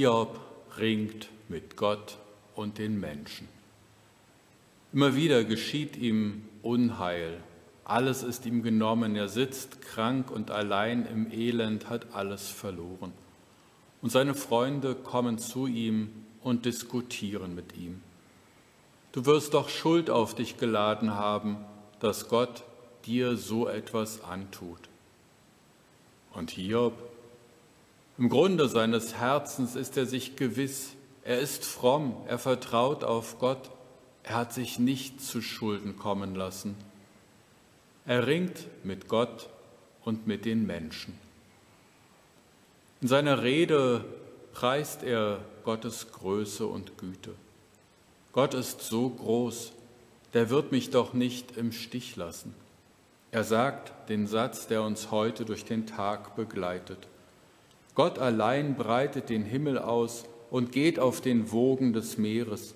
Hiob ringt mit Gott und den Menschen. Immer wieder geschieht ihm Unheil. Alles ist ihm genommen. Er sitzt krank und allein im Elend, hat alles verloren. Und seine Freunde kommen zu ihm und diskutieren mit ihm. Du wirst doch Schuld auf dich geladen haben, dass Gott dir so etwas antut. Und Hiob, im Grunde seines Herzens ist er sich gewiss, er ist fromm, er vertraut auf Gott, er hat sich nicht zu Schulden kommen lassen. Er ringt mit Gott und mit den Menschen. In seiner Rede preist er Gottes Größe und Güte. Gott ist so groß, der wird mich doch nicht im Stich lassen. Er sagt den Satz, der uns heute durch den Tag begleitet. Gott allein breitet den Himmel aus und geht auf den Wogen des Meeres.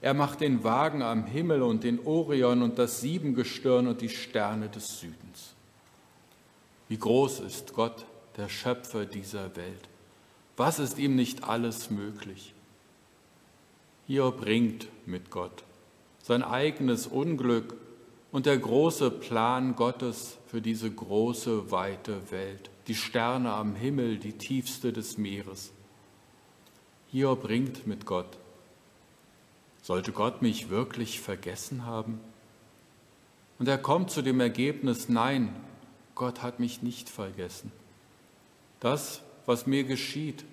Er macht den Wagen am Himmel und den Orion und das Siebengestirn und die Sterne des Südens. Wie groß ist Gott, der Schöpfer dieser Welt. Was ist ihm nicht alles möglich? Hier bringt mit Gott sein eigenes Unglück und der große Plan Gottes für diese große, weite Welt, die Sterne am Himmel, die tiefste des Meeres. Hier bringt mit Gott. Sollte Gott mich wirklich vergessen haben? Und er kommt zu dem Ergebnis, nein, Gott hat mich nicht vergessen. Das, was mir geschieht,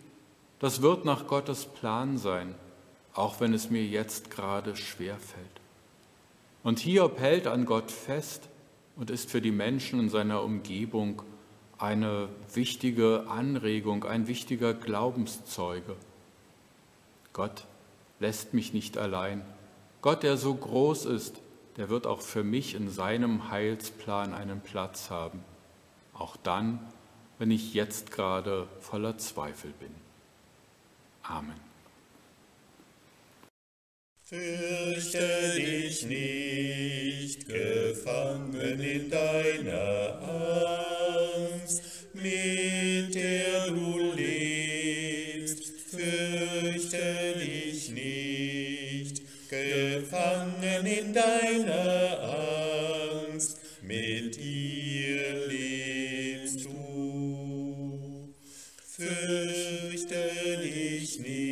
das wird nach Gottes Plan sein, auch wenn es mir jetzt gerade schwer fällt. Und Hiob hält an Gott fest und ist für die Menschen in seiner Umgebung eine wichtige Anregung, ein wichtiger Glaubenszeuge. Gott lässt mich nicht allein. Gott, der so groß ist, der wird auch für mich in seinem Heilsplan einen Platz haben. Auch dann, wenn ich jetzt gerade voller Zweifel bin. Amen. Fürchte dich nicht, gefangen in deiner Angst, mit der du lebst. Fürchte dich nicht, gefangen in deiner Angst, mit ihr lebst du. Fürchte dich nicht,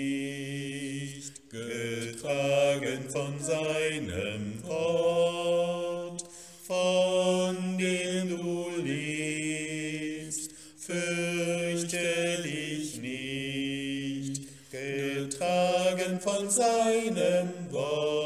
von seinem Wort, von dem du lebst. Fürchte dich nicht, getragen von seinem Wort,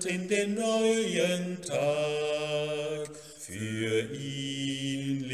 und in den neuen Tag für ihn